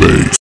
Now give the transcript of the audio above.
Base.